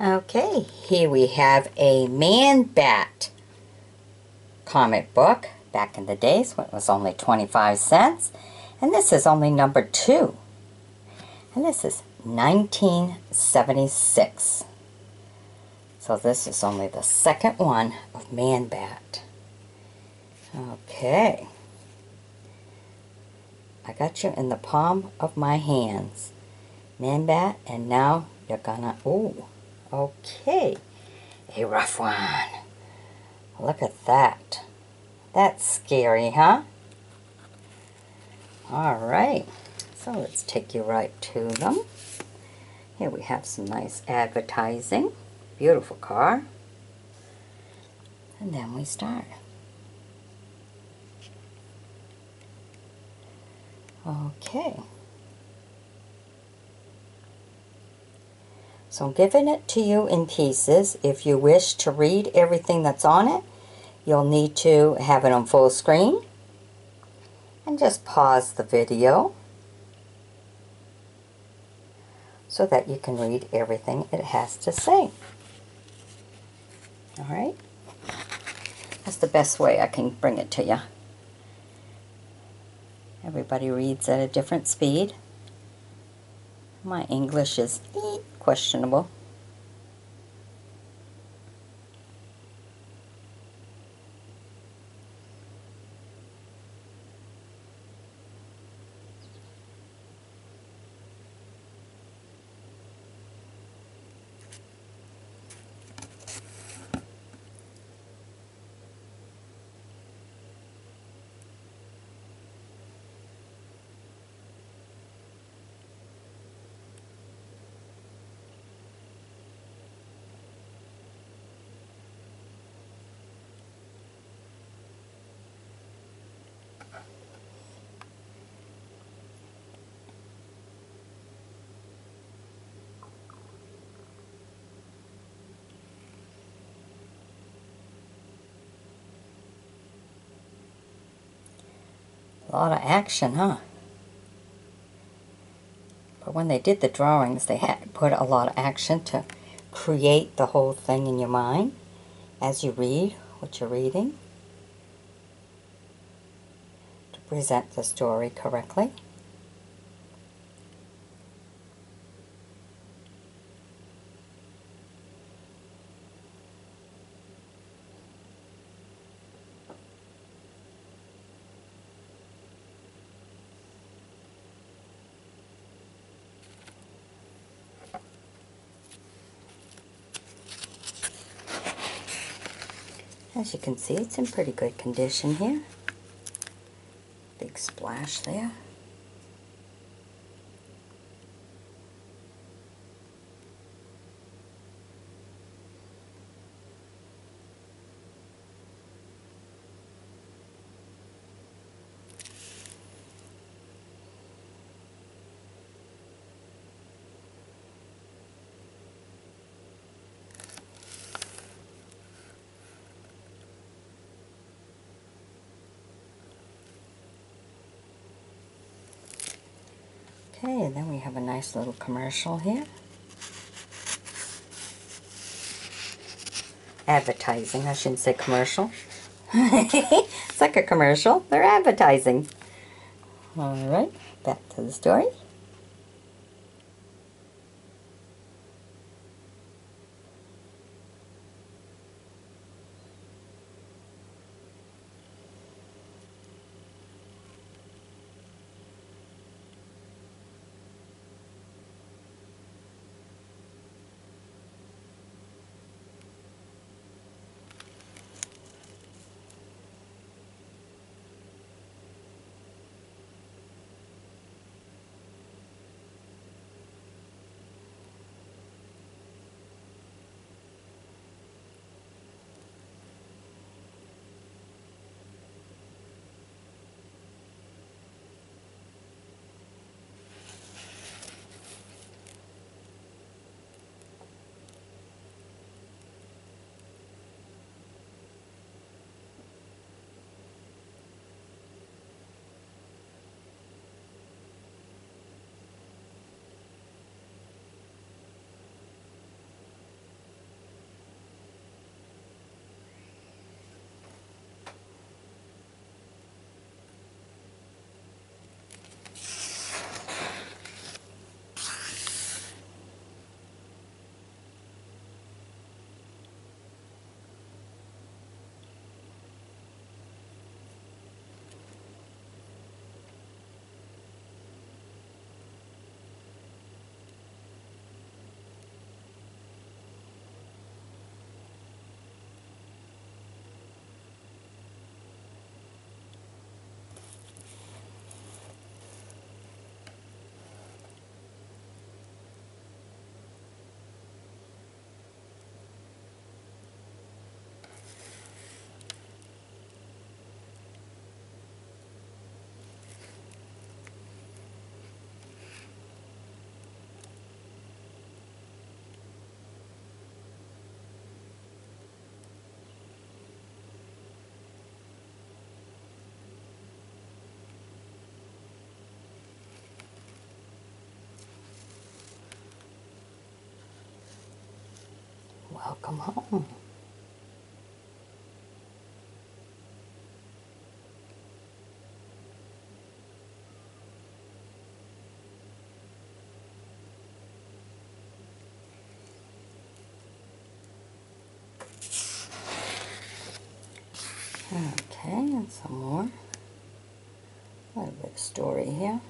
Okay, here we have a Man Bat comic book back in the days when it was only 25 cents. And this is only number two. And this is 1976. So this is only the second one of Man Bat. Okay. I got you in the palm of my hands. Man Bat, and now you're gonna, ooh, okay. A rough one. Look at that. That's scary, huh? All right. So let's take you right to them. Here we have some nice advertising. Beautiful car. And then we start. Okay. So I'm giving it to you in pieces. If you wish to read everything that's on it, you'll need to have it on full screen. And just pause the video so that you can read everything it has to say. Alright? That's the best way I can bring it to you. Everybody reads at a different speed. My English is questionable. A lot of action, huh? But when they did the drawings, they had to put a lot of action to create the whole thing in your mind as you read what you're reading to present the story correctly. As you can see, it's in pretty good condition here. Big splash there. Okay, and then we have a nice little commercial here. Advertising, I shouldn't say commercial. it's like a commercial. They're advertising. Alright, back to the story. Welcome home. Okay, and some more. A little bit of story here.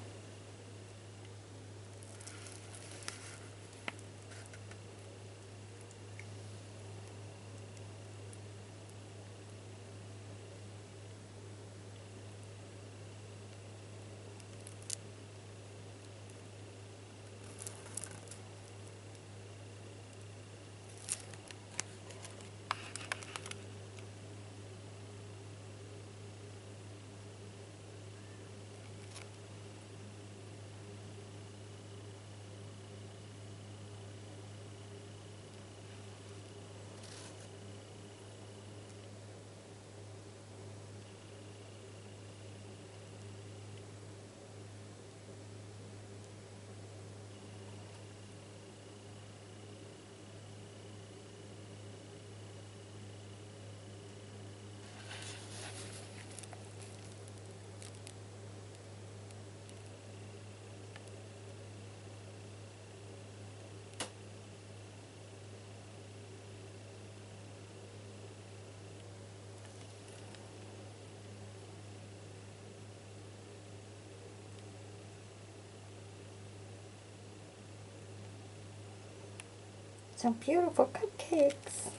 Some beautiful cupcakes.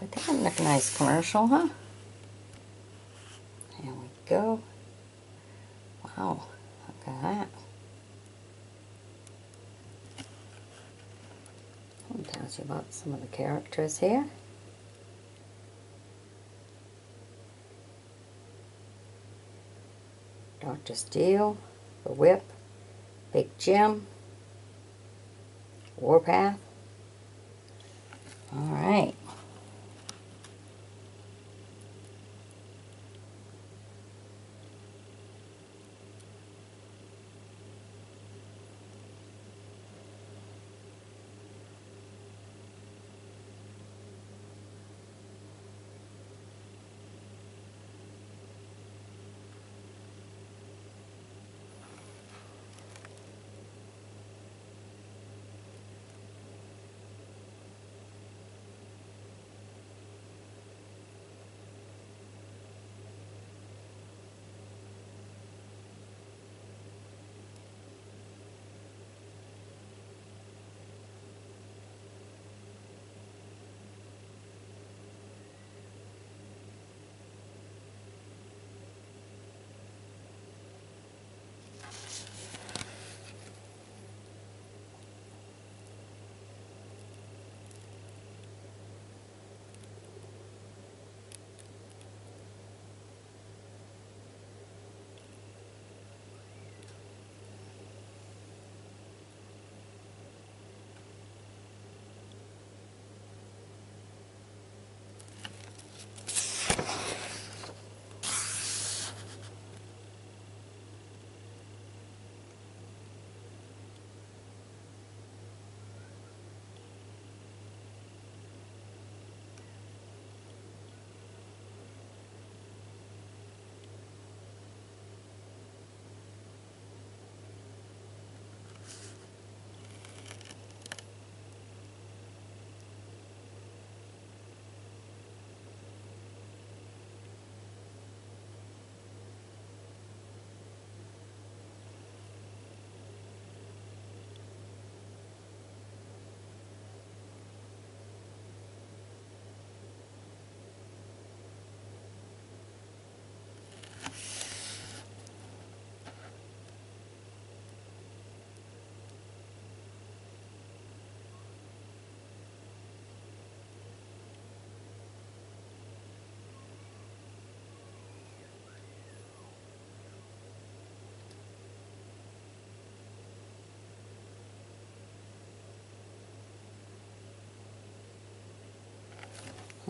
But they would a nice commercial, huh? Here we go. Wow, look at that. Tells you about some of the characters here. Dr. Steele, the Whip, Big Jim, Warpath.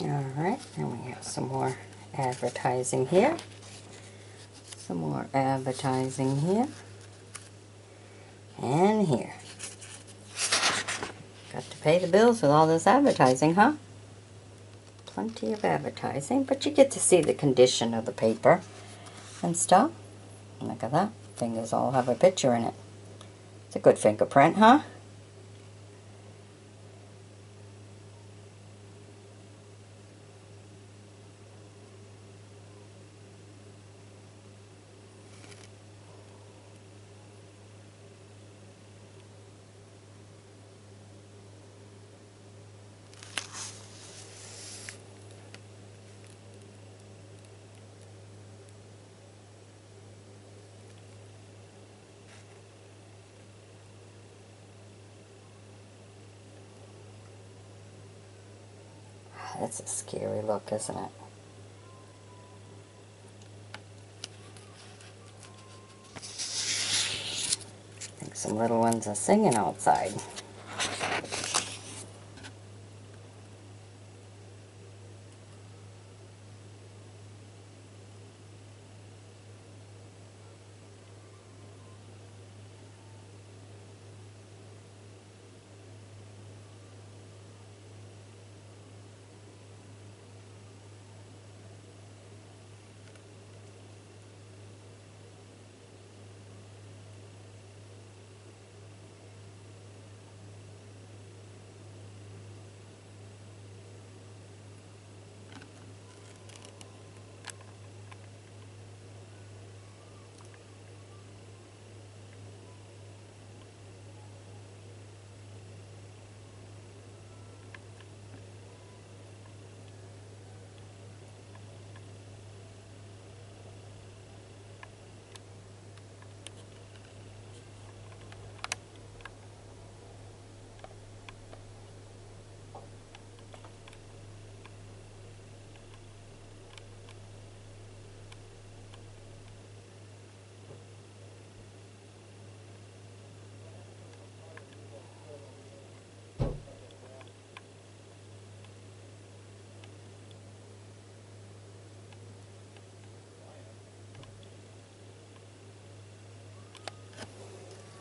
All right, and we have some more advertising here. Some more advertising here. And here. Got to pay the bills with all this advertising, huh? Plenty of advertising, but you get to see the condition of the paper and stuff. Look at that. Fingers all have a picture in it. It's a good fingerprint, huh? That's a scary look, isn't it? I think some little ones are singing outside.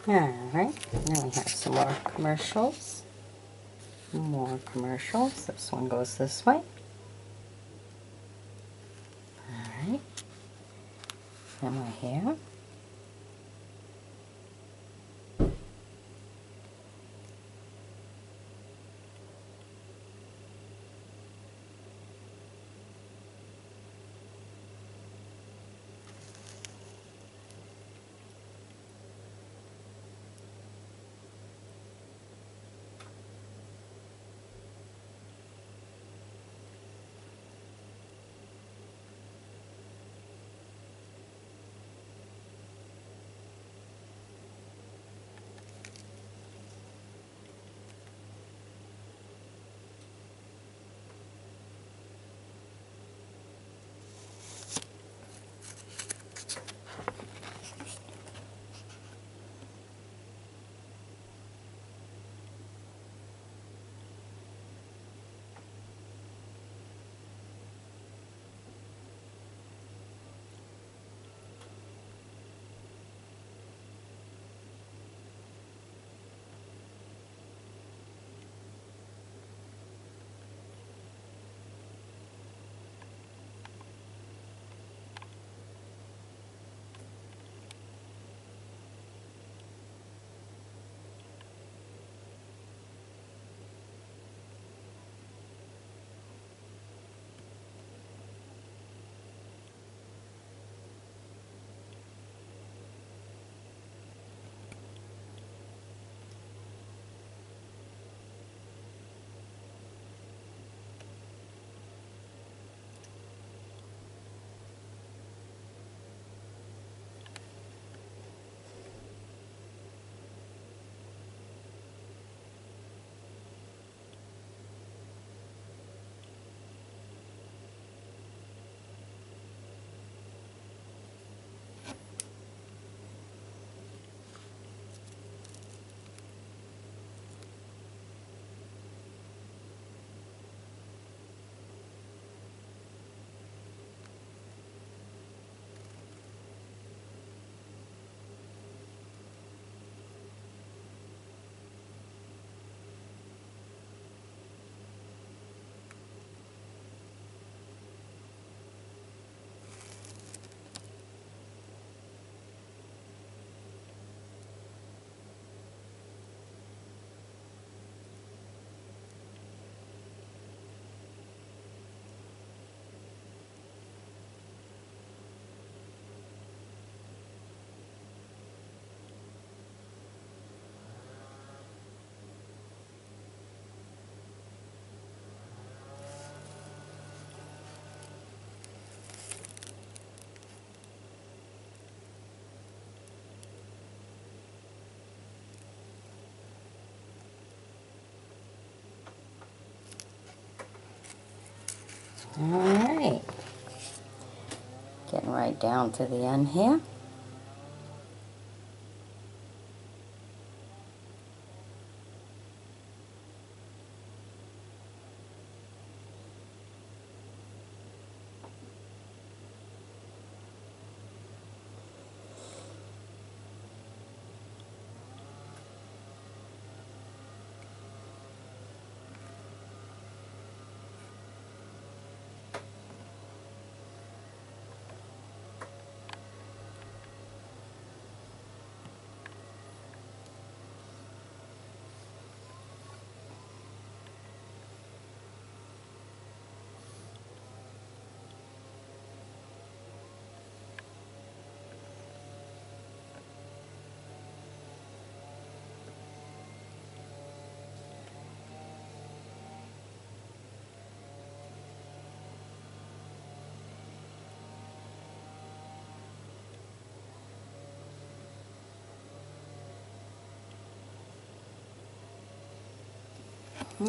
Alright, now we have some more commercials. More commercials. This one goes this way. Alright. Then we're here. Alright. Getting right down to the end here.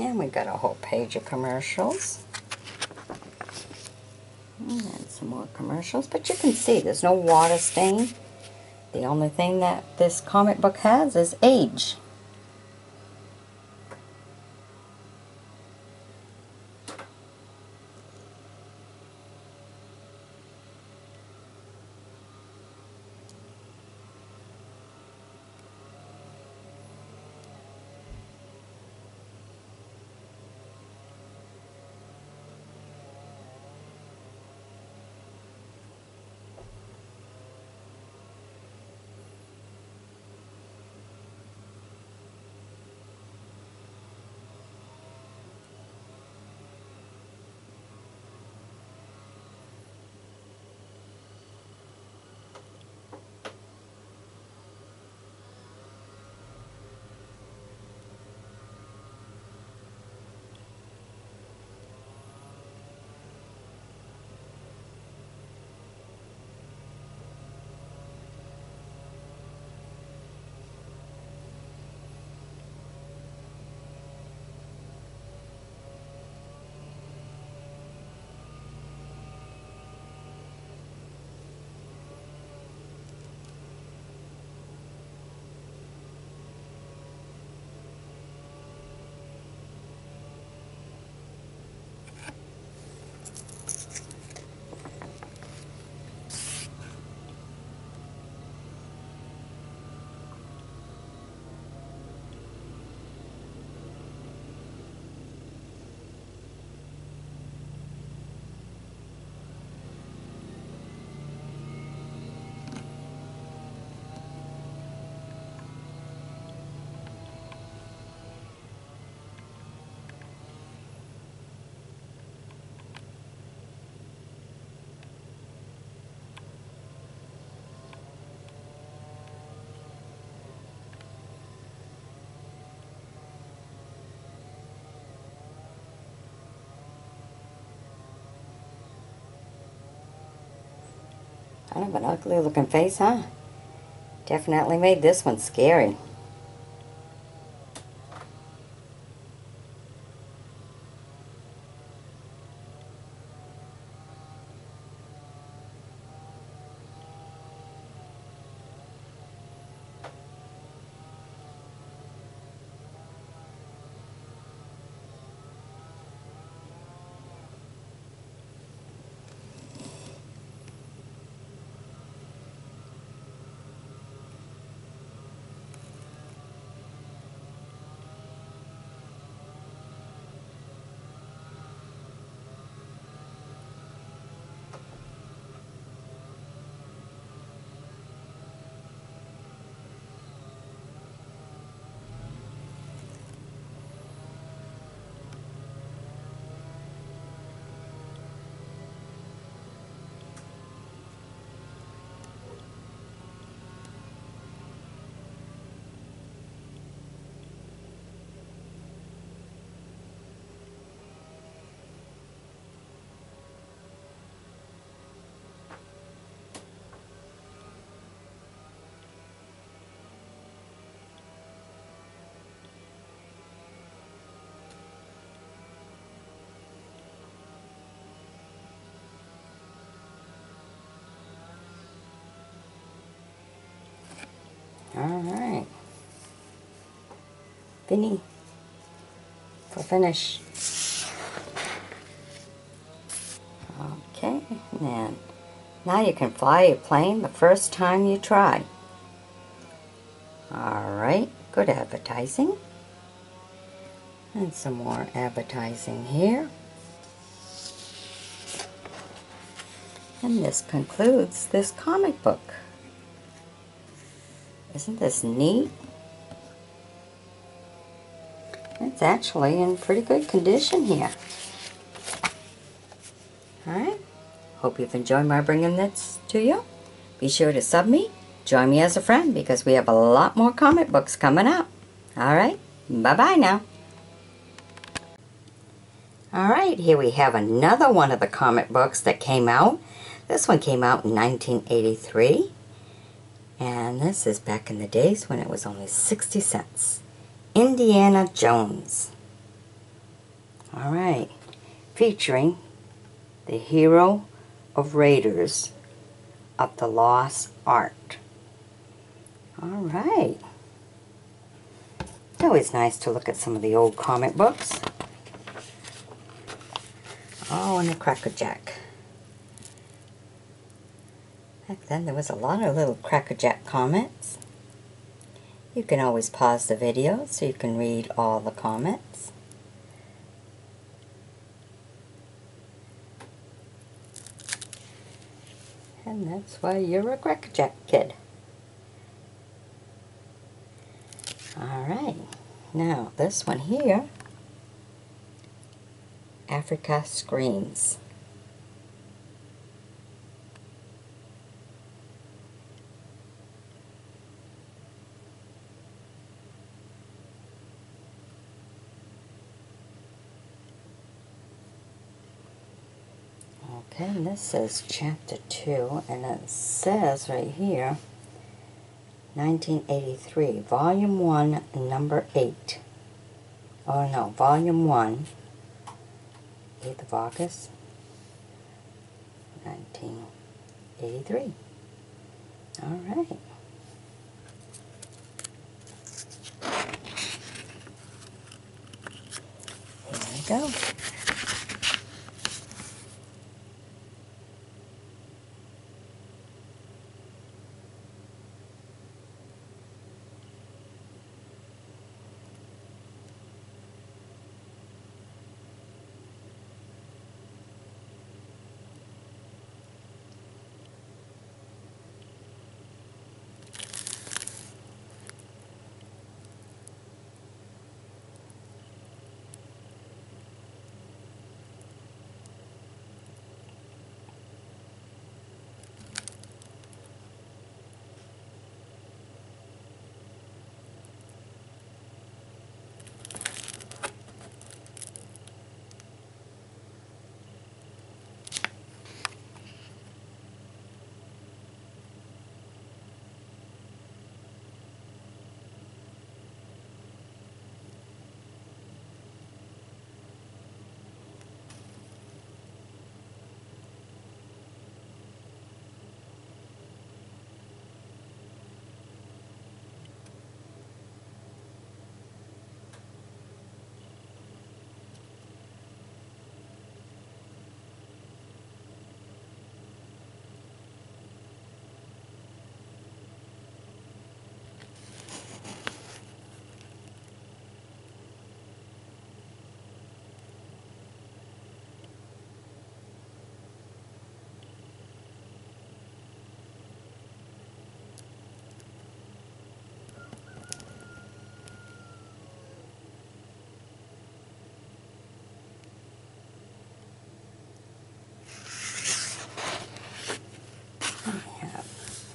And we've got a whole page of commercials. And some more commercials. But you can see there's no water stain. The only thing that this comic book has is age. Kind of an ugly looking face, huh? Definitely made this one scary. Alright. Vinny, for finish. Okay, then now you can fly a plane the first time you try. Alright, good advertising. And some more advertising here. And this concludes this comic book. Isn't this neat? It's actually in pretty good condition here. Alright, hope you've enjoyed my bringing this to you. Be sure to sub me, join me as a friend because we have a lot more comic books coming up. Alright, bye-bye now. Alright, here we have another one of the comic books that came out. This one came out in 1983. And this is back in the days when it was only 60 cents. Indiana Jones. Alright, featuring the hero of Raiders of the Lost Ark. Alright. It's always nice to look at some of the old comic books. Oh, and the Cracker Jack. Back then there was a lot of little Cracker Jack comments. You can always pause the video so you can read all the comments. And that's why you're a Cracker Jack kid. Alright, now this one here Africa Screams. Okay, and this says chapter 2, and it says right here 1983, volume 1, number 8. Oh no, volume 1, 8th of August, 1983. All right. Here we go.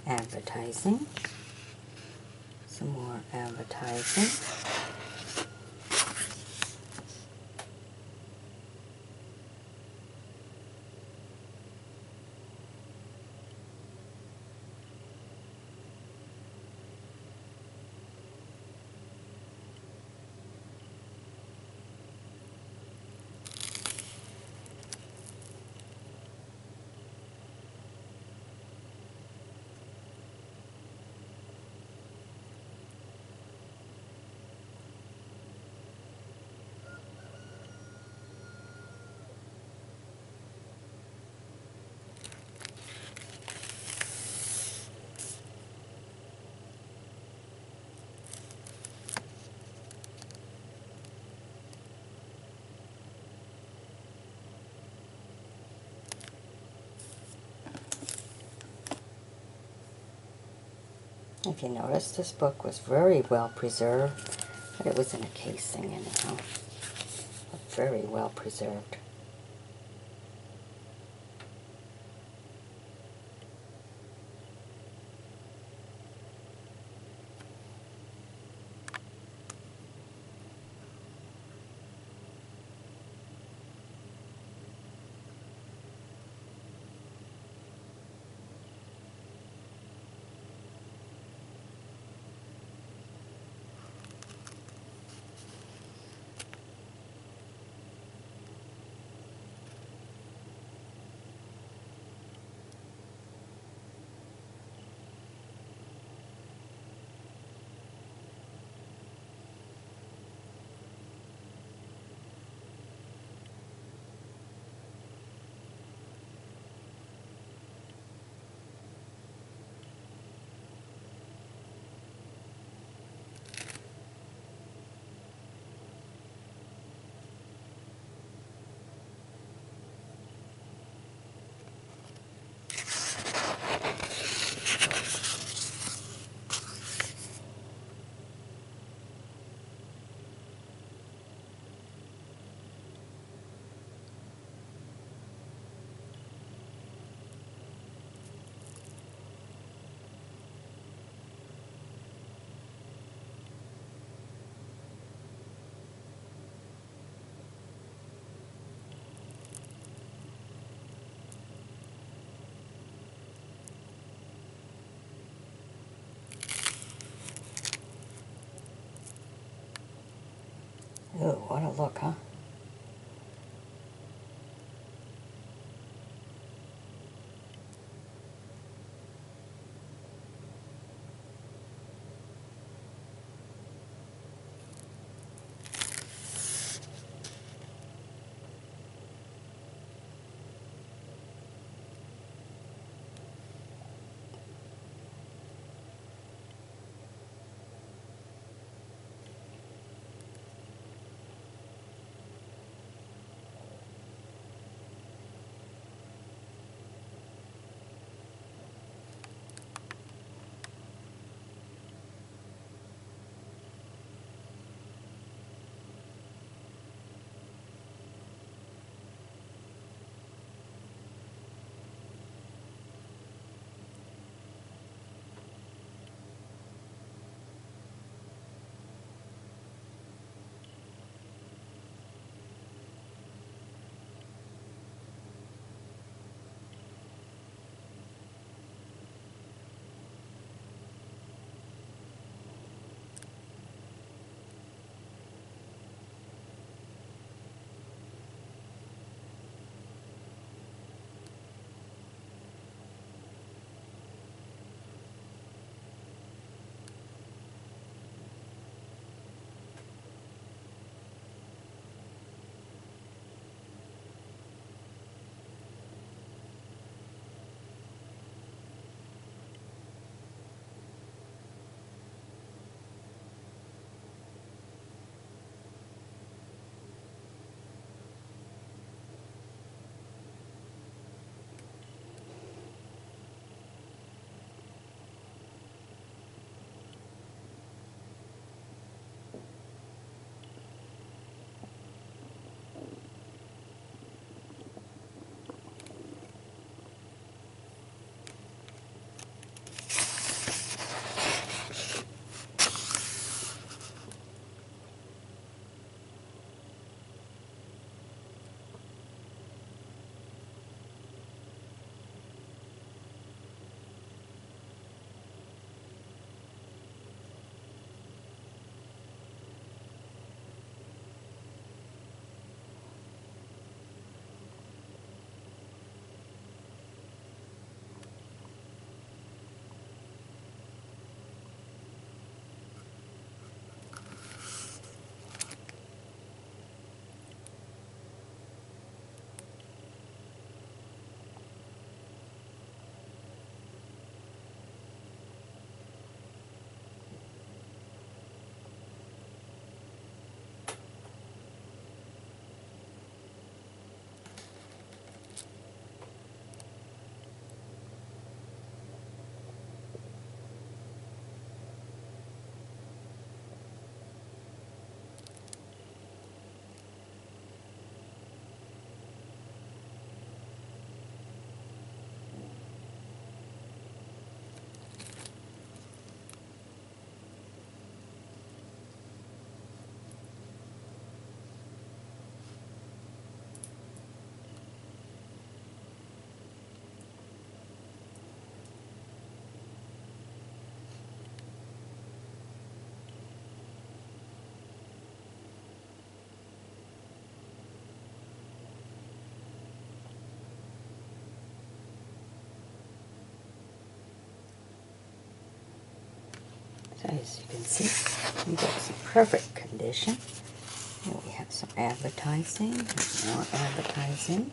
Advertising. Some more advertising. If you notice, this book was very well preserved, but it was in a casing anyhow. Very well preserved. Oh, what a look, huh? So as you can see, we got some perfect condition. Here we have some advertising, more advertising.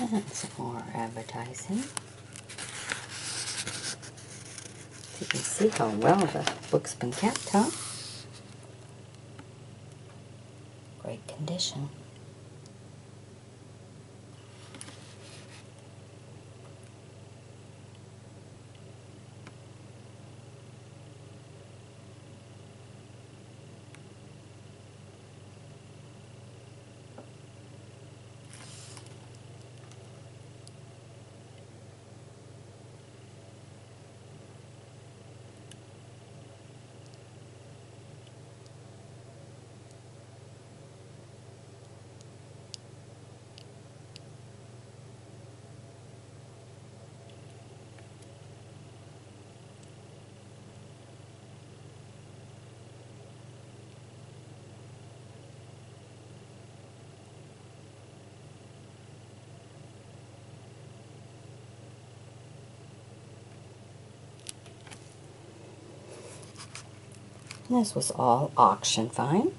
Some more advertising. You can see how well the book's been kept, huh? Great condition. This was all auction fine.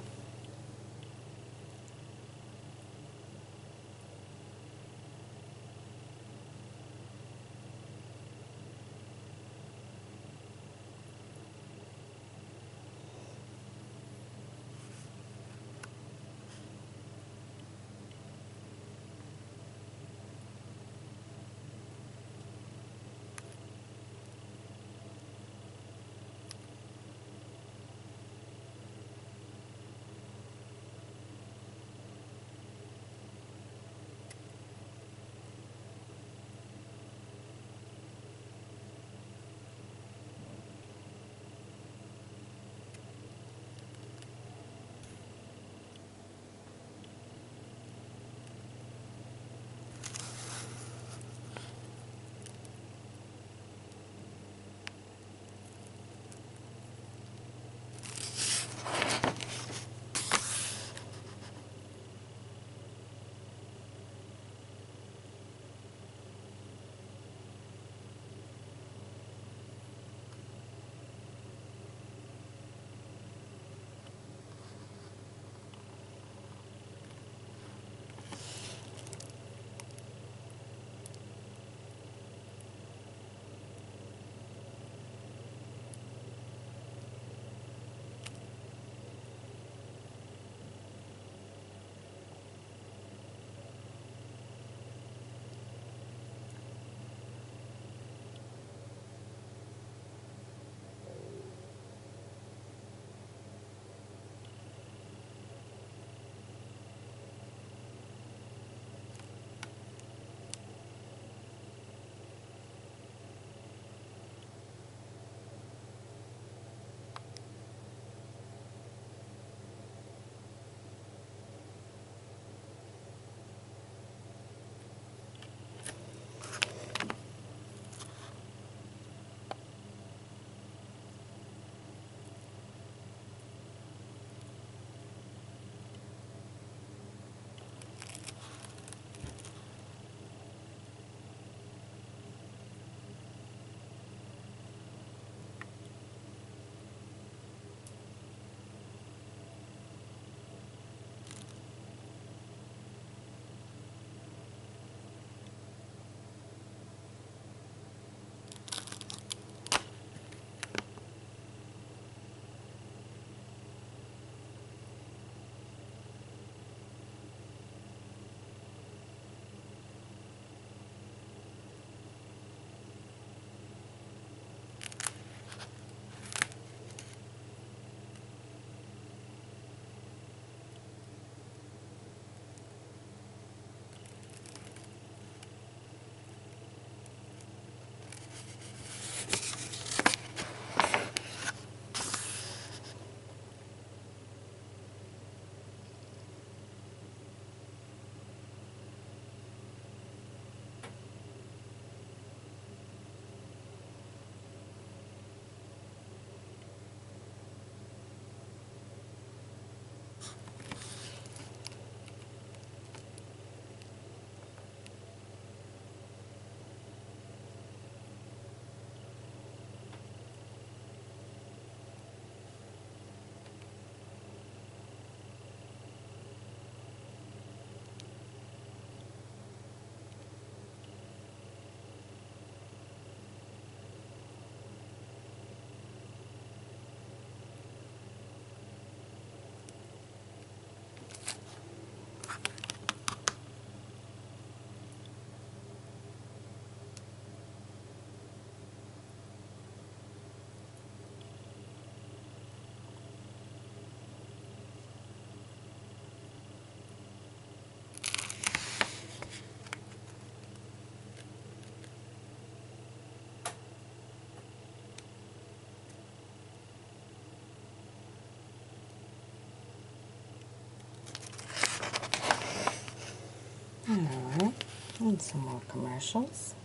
Alright, and some more commercials.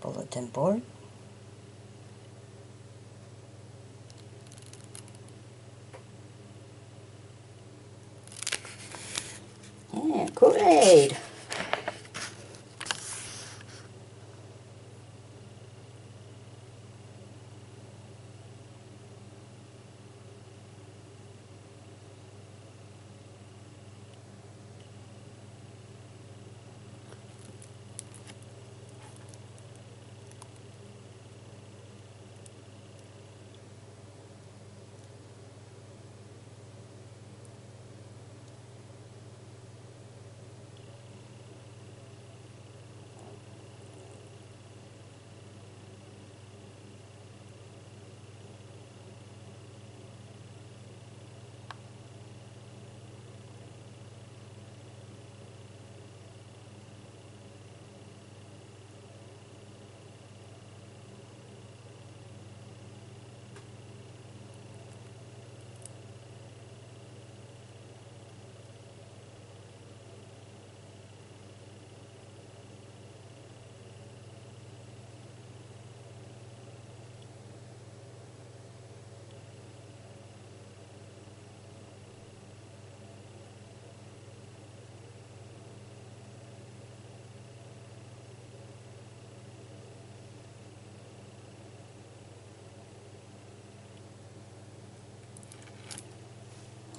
Bulletin board. And Kool-Aid.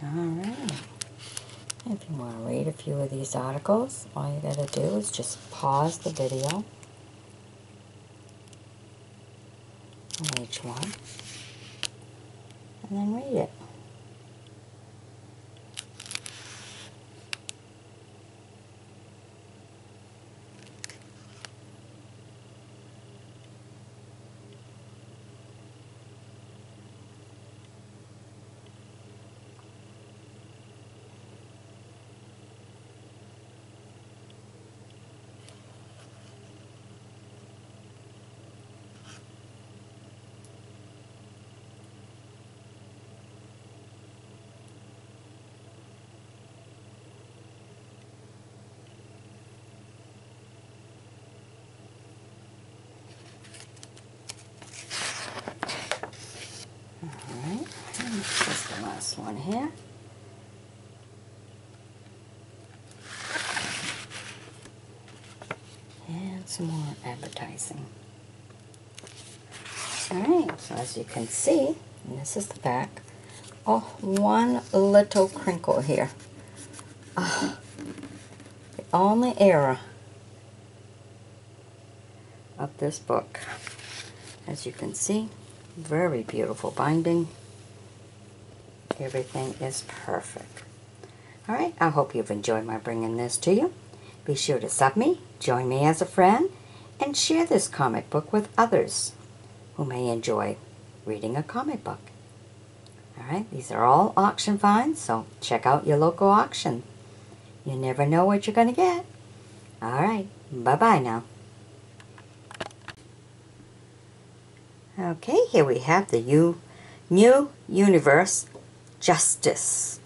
Alright. If you want to read a few of these articles, all you got to do is just pause the video on each one and then read it. Alright, that's the last one here. And some more advertising. Alright, so as you can see, this is the back, oh, one little crinkle here. Ah, the only error of this book. As you can see, very beautiful binding. Everything is perfect. All right, I hope you've enjoyed my bringing this to you. Be sure to sub me, join me as a friend, and share this comic book with others who may enjoy reading a comic book. All right, these are all auction finds, so check out your local auction. You never know what you're going to get. All right, bye-bye now. Okay, here we have the U, New Universe Justice,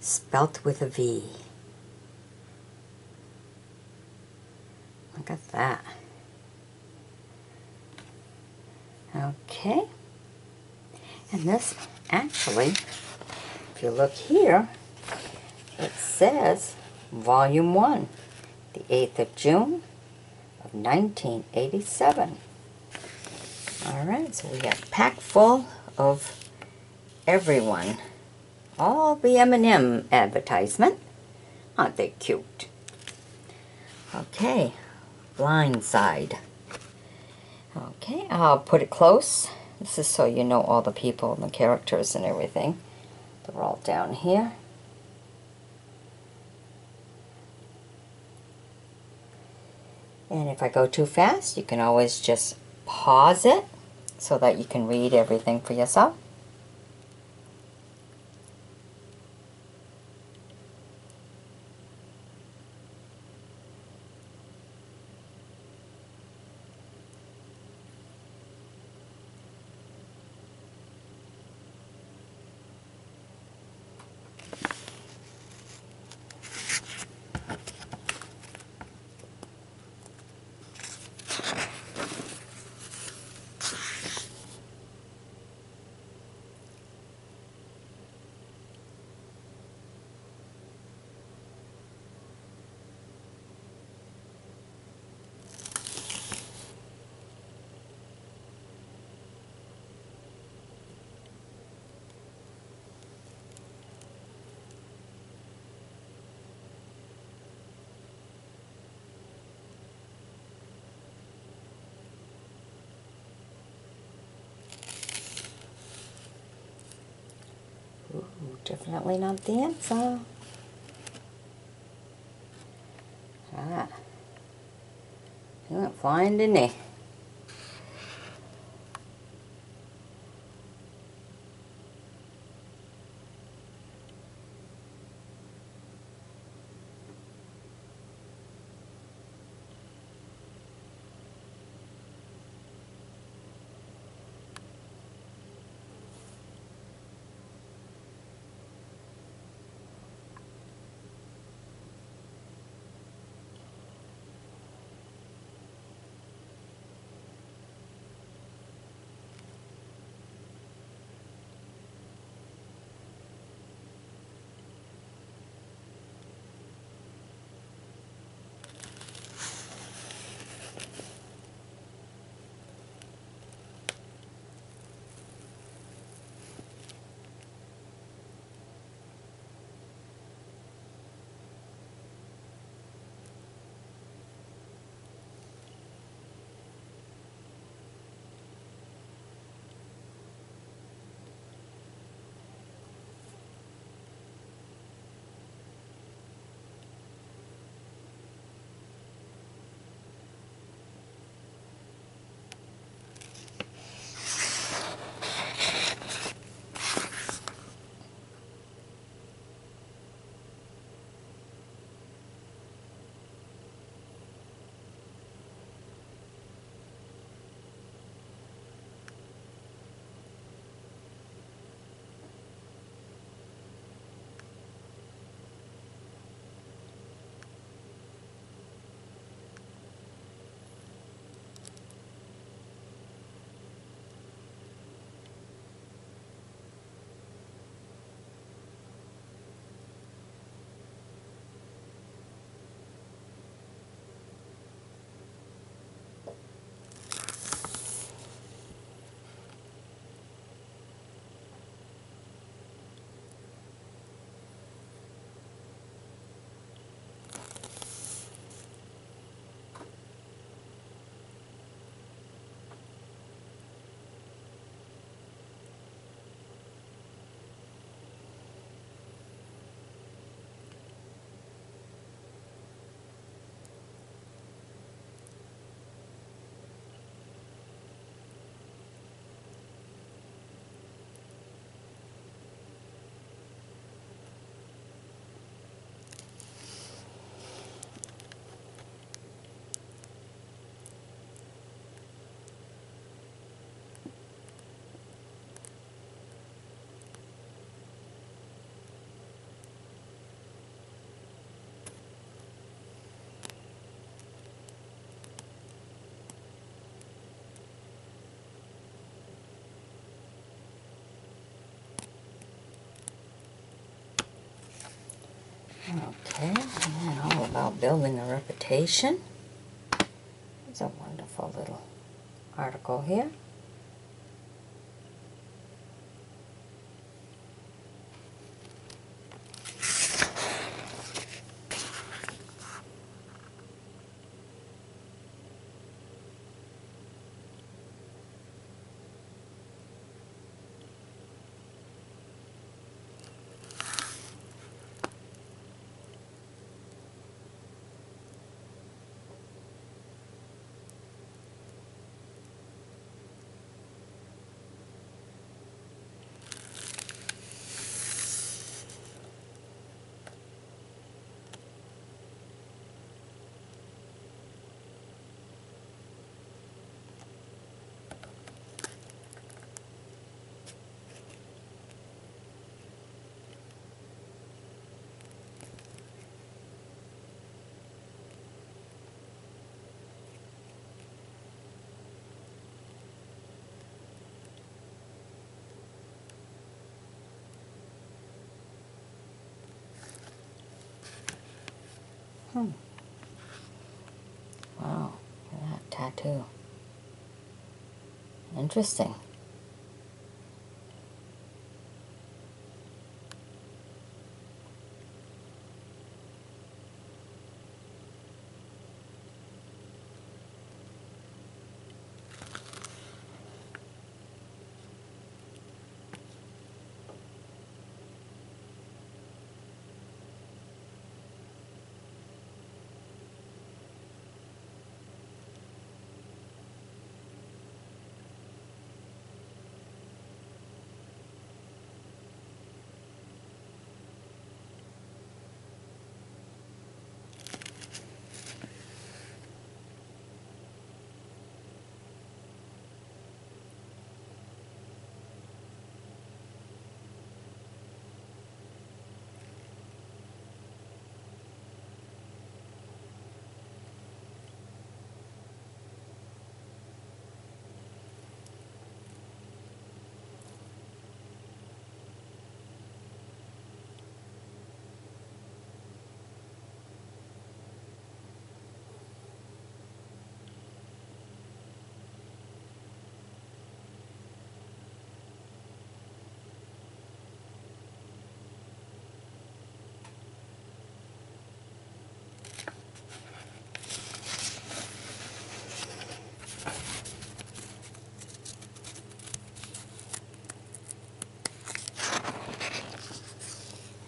spelt with a V. Look at that. Okay. And this actually, if you look here, it says Volume 1, the 8th of June of 1987. All right, so we got packed full of everyone. All the M&M advertisement. Aren't they cute? Okay, blind side. Okay, I'll put it close. This is so you know all the people and the characters and everything. They're all down here. And if I go too fast, you can always just pause it so that you can read everything for yourself. Definitely not the answer. Ah. He went flying, didn't he? Okay, and all about building a reputation. It's a wonderful little article here. Hmm. Wow, look tattoo. Interesting.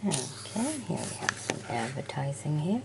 Okay, here we have some advertising here.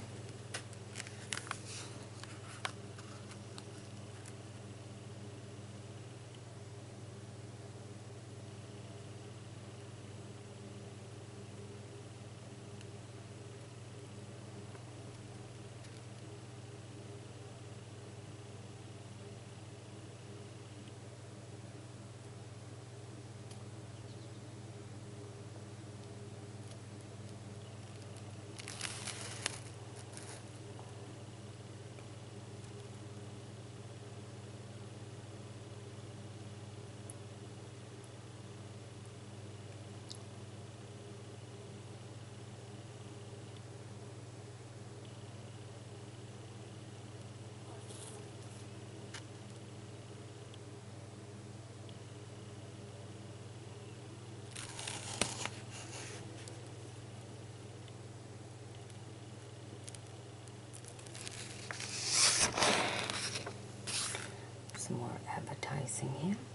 Some more advertising here.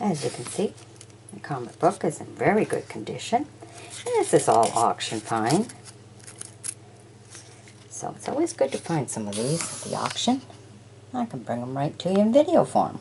As you can see, the comic book is in very good condition. And this is all auction fine. So it's always good to find some of these at the auction. I can bring them right to you in video form.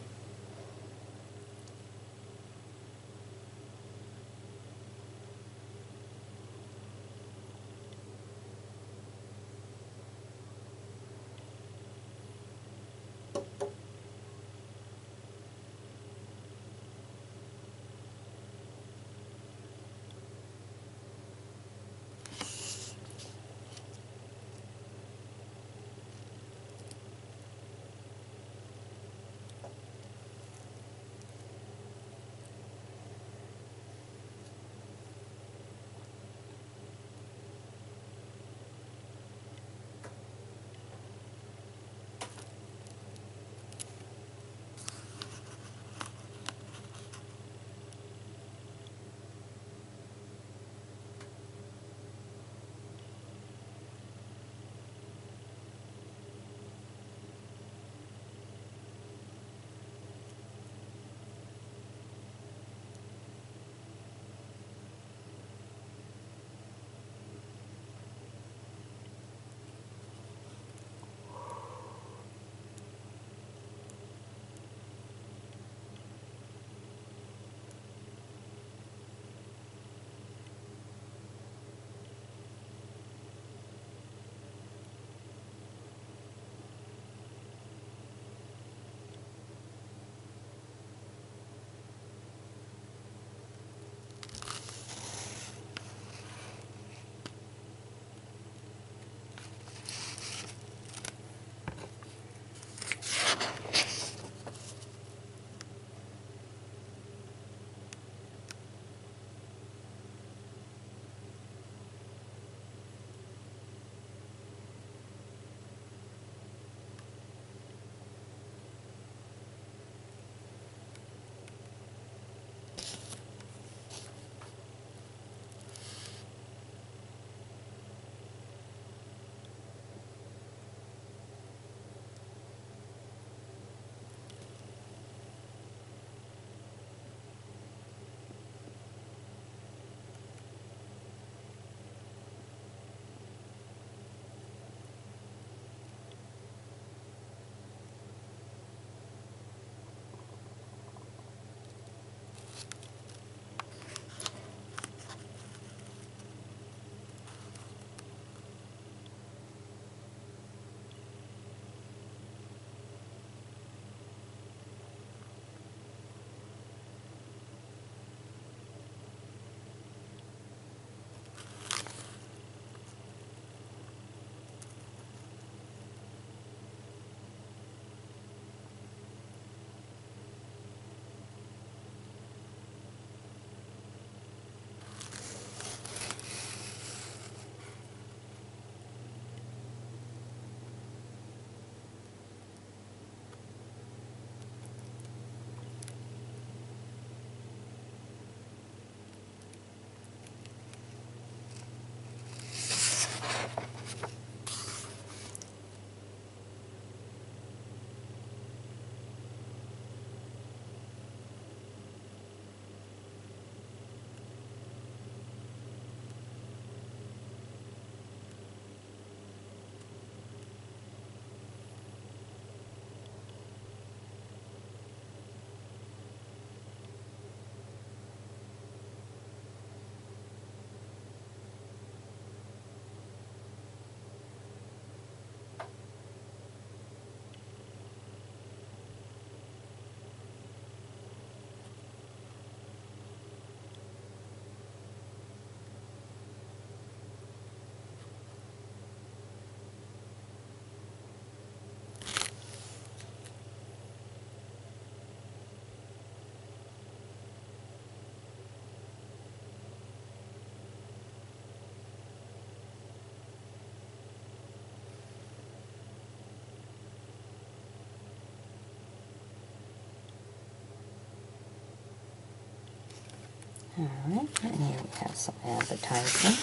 Alright, and here we have some advertising.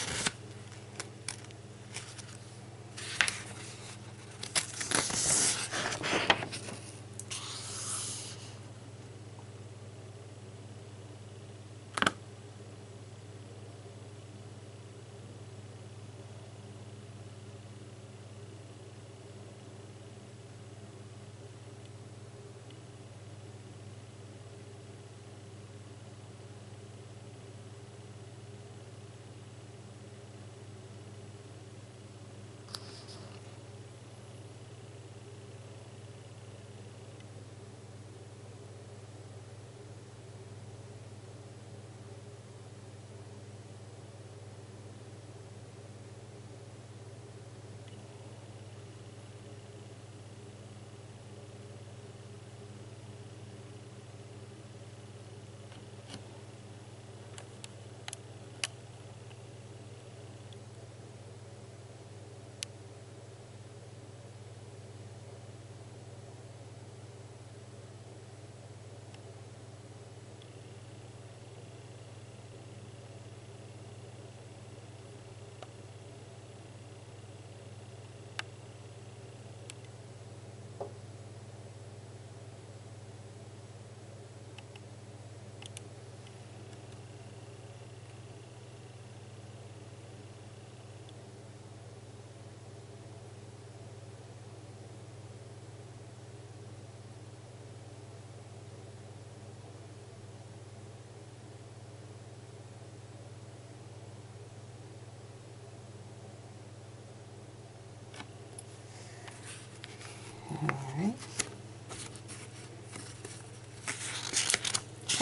Alright.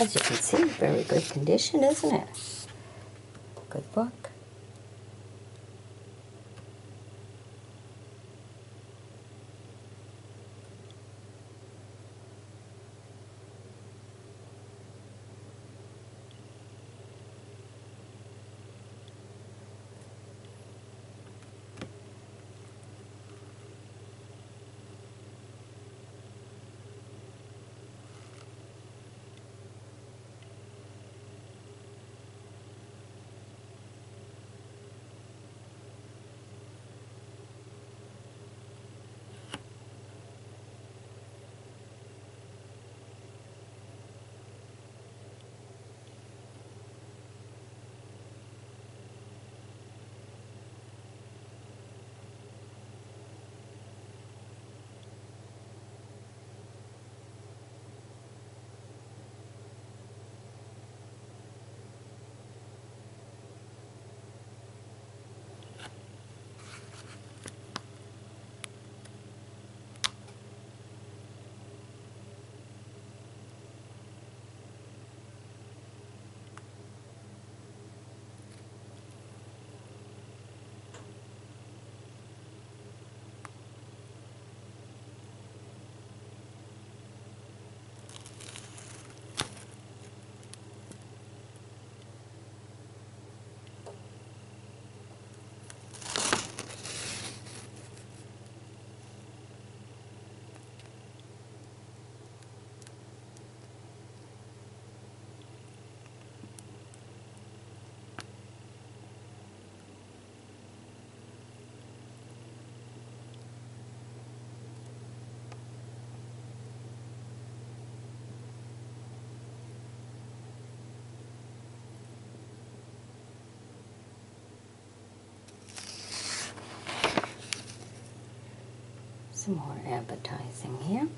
As you can see, very good condition, isn't it? Some more advertising here.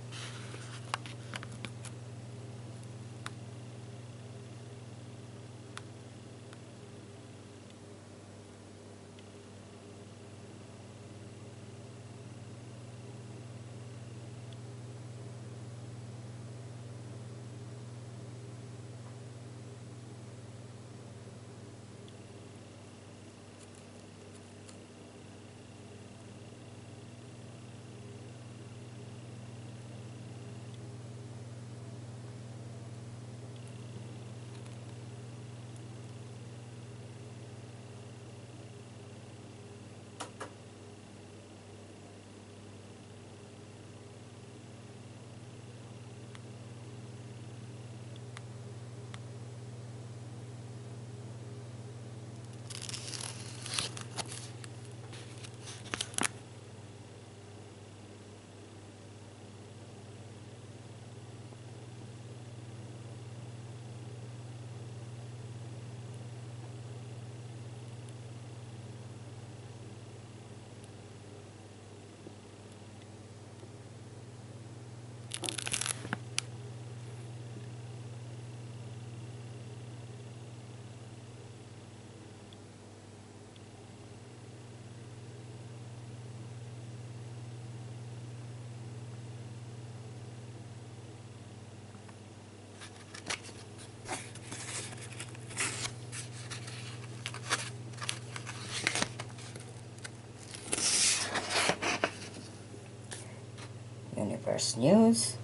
News.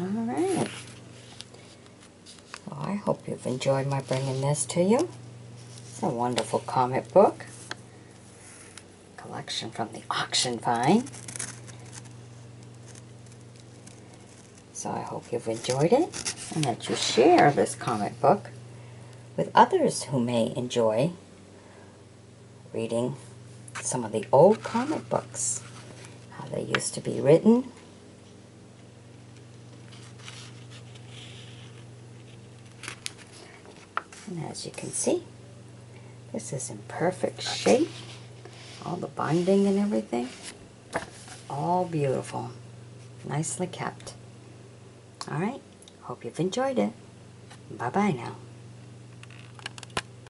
All right. Well, I hope you've enjoyed my bringing this to you. It's a wonderful comic book. Collection from the auction find. So I hope you've enjoyed it and that you share this comic book with others who may enjoy reading some of the old comic books, how they used to be written, And as you can see, this is in perfect shape. All the binding and everything. All beautiful. Nicely kept. Alright, hope you've enjoyed it. Bye-bye now.